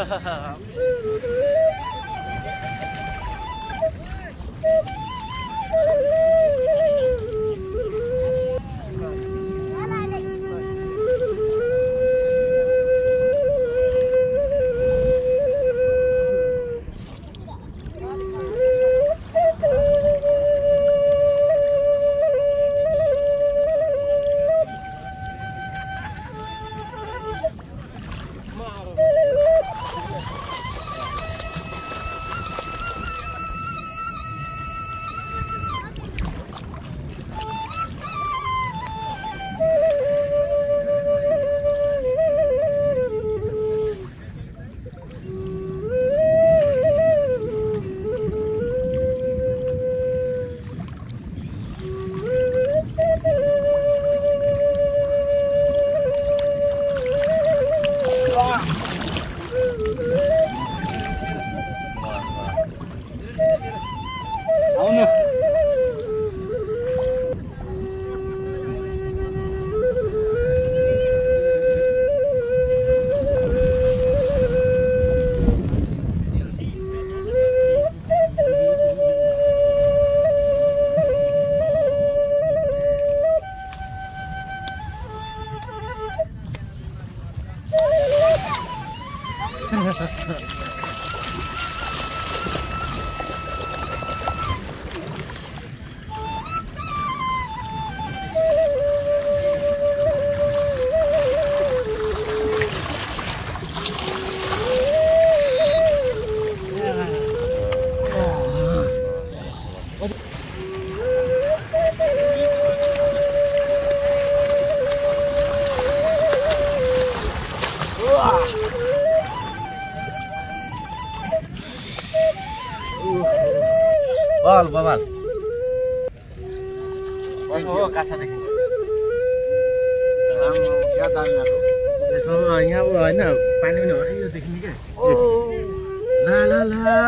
Ha ha ha. Ah! बल बबाल यहाँ होइन पानी पनि हो क्या ला ला ला